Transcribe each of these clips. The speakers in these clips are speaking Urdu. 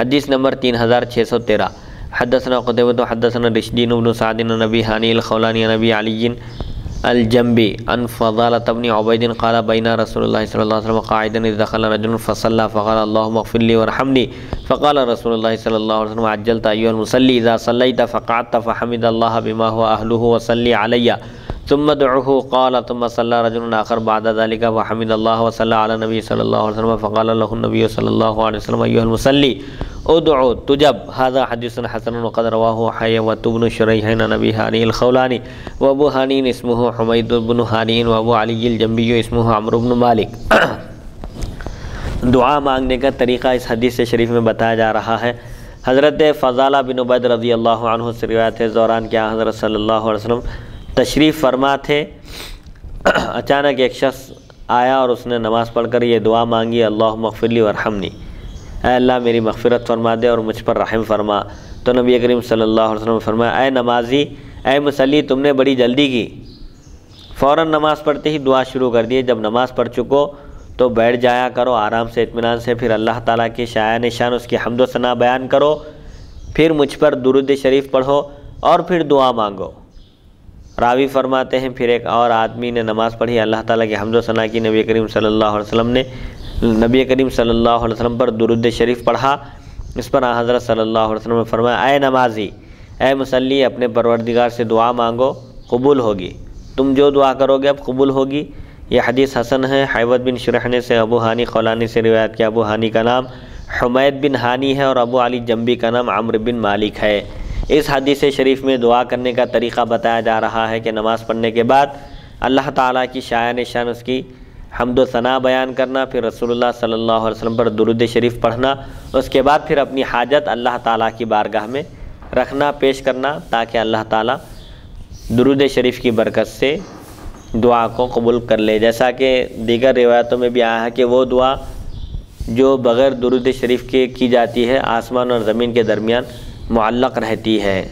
حدیث نمبر تین ہزار چھ سو تیرہ۔ حدثنا قطبۃ حدثنا رشدین بن سعد نبی حانی الخولانی نبی علی الجنبی، ان فضالة بن عبید قال بین رسول اللہ صلی اللہ علیہ وسلم قاعدا اذ دخل رجل فصلى فقال اللهم اغفر لي وارحمني فقال رسول الله صلى الله عليه وسلم عجلت ايها المصلي اذا صليت فقعدت فحمد الله بما هو اهله وصلي علي ثم دعوه قال، ثم صلى رجل آخر بعد ذلك وحمد الله وصلى على النبي صلى الله عليه وسلم فقال له النبي صلى الله عليه وسلم، أيها المصلي ادعو تجب، هذا حديث حسن وقد رواه حيوة بن شريحين، نبي هاني الخولاني وابو هاني اسمه حميد بن هاني وابو علي الجنبي اسمه عمرو بن مالك. دعا مانگنے کا طریقہ اس حدیث شریف میں بتایا جا رہا ہے۔ حضرت فضالہ بن عبید رضی اللہ عنہ سے روایت ہے دوران کیا حضرت صلی اللہ علیہ وسلم تشریف فرما تھے۔ اچانک ایک شخص آیا اور اس نے نماز پڑھ کر یہ دعا مانگی اللہ مغفرلی ورحمنی اے اللہ، میری مغفرت فرما دے اور مجھ پر رحم فرما۔ تو نبی کریم صلی اللہ علیہ وسلم فرمایا، اے نمازی، اے مسلی، تم نے بڑی جلدی کی۔ فوراً نماز پڑھتے ہی دعا شروع کر دیے جب نماز پڑھ چکو تو بیٹھ جایا کرو، آرام سے اطمینان سے۔ پھر اللہ تعالیٰ کی شاع نشان، اس کی حمد و ثناء بیان کرو۔ پھر مجھ پر درود شریف پڑھو اور پھر دعا مانگو۔ راوی فرماتے ہیں، پھر ایک اور آدمی نے نماز پڑھی، اللہ تعالیٰ کی حمد و ثناء کی نبی کریم صلی اللہ علیہ وسلم نے نبی کریم صلی اللہ علیہ وسلم پر درود شریف پڑھا۔ اس پر حضرت صلی اللہ علیہ وسلم نے فرمایا، اے نمازی، اے مسلی، اپنے پروردگار سے دعا مانگو، قبول ہوگی۔ تم جو دعا کرو گے اب قبول ہوگی۔ یہ حدیث حسن ہے، حیوت بن شرحنے سے، ابو ہانی خولانی سے روایت کیا۔ ابو ہانی کا نام حمید بن ہانی ہے اور ابو علی جنبی کا نام عمر بن مالک ہے۔ اس حدیث شریف میں دعا کرنے کا طریقہ بتایا جا رہا ہے کہ نماز پڑھنے کے بعد اللہ تعالیٰ کی شاع نشان اس کی حمد و ثناء بیان کرنا، پھر رسول اللہ صلی اللہ علیہ وسلم پر درود شریف پڑھنا، اس کے بعد پھر اپنی حاجت اللہ تعالیٰ کی بارگاہ میں رکھنا، پیش کرنا تاکہ اللہ تعالیٰ درود شریف کی برکت سے دعا کو قبول کر لے۔ جیسا کہ دیگر روایتوں میں بھی آیا ہے کہ وہ دعا جو بغیر درود شریف کے کی جاتی ہے آسمان اور زمین کے درمیان معلق رہتی ہے۔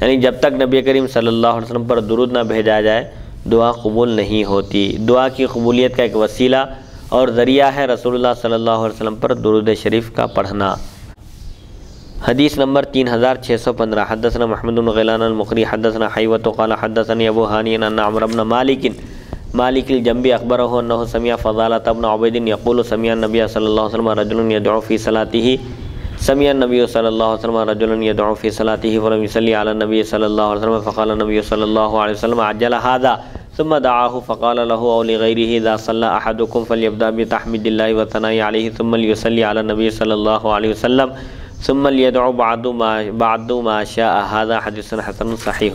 یعنی جب تک نبی کریم صلی اللہ علیہ وسلم پر درود نہ بھیجا جائے، دعا قبول نہیں ہوتی۔ دعا کی قبولیت کا ایک وسیلہ اور ذریعہ ہے رسول اللہ صلی اللہ علیہ وسلم پر درود شریف کا پڑھنا۔ حدیث نمبر تین ہزار چھ سو پندرہ۔ حدثنا محمد بن غیلان المقری، حدثنا حیوت قال حدثني ابو هاني ان عمرو بن مالك مالك الجنبي اخبره انه سمع فضالة بن عبيد يقول سمع النبي صلى الله عليه وسلم رجل يدعو في صلاته سمع النبي صلى الله عليه وسلم رجل يدعو في صلاته فلم يصلي على النبي صلى الله عليه وسلم فقال النبي صلى الله عليه وسلم عجل هذا. ثم دعاه فقال له أو لغيره إذا صلى أحدكم فليبدأ بتحميد الله وثناء عليه ثم ليصلي على النبي صلى الله عليه وسلم ثم ليدعو بعد ما بعد ما شاء. هذا حديث حسن صحيح.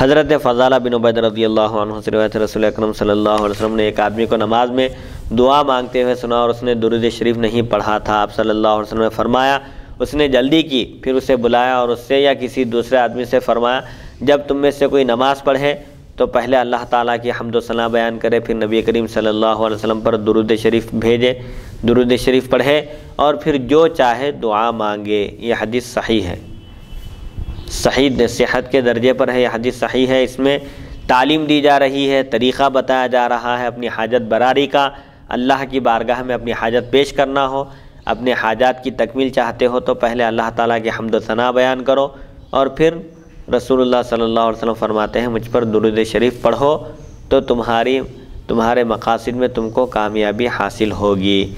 حضرت فضالہ بن عبید رضی اللہ عنہ سے روایت رسول اکرم صلی اللہ علیہ وسلم نے ایک آدمی کو نماز میں دعا مانگتے ہوئے سنا اور اس نے درود شریف نہیں پڑھا تھا۔ آپ صلی اللہ علیہ وسلم نے فرمایا، اس نے جلدی کی، پھر اسے بلایا اور اس سے یا کسی دوسرے آدمی سے فرمایا، جب تم میں سے کوئی نماز پڑھے تو پہلے اللہ تعالیٰ کی حمد و ثناء بیان کرے، پھر نبی کریم صلی اللہ علیہ وسلم پر درود شریف بھیجے، درود شریف پڑھے اور پھر جو چاہے دعا مانگے۔ یہ حدیث صحیح ہے۔ صحیح صحت کے درجے پر ہے، یہ حدیث صحیح ہے۔ اس میں تعلیم دی جا رہی ہے، طریقہ بتایا جا رہا ہے اپنی حاجت براری کا۔ اللہ کی بارگاہ میں اپنی حاجت پیش کرنا ہو، اپنے حاجات کی تکمیل چاہتے ہو تو پہلے اللہ تعالیٰ کی حمد و ثناء بیان کرو۔ اور پھر رسول اللہ صلی اللہ علیہ وسلم فرماتے ہیں، مجھ پر درود شریف پڑھو تو تمہاری، تمہارے مقاصد میں تم کو کامیابی حاصل ہوگی۔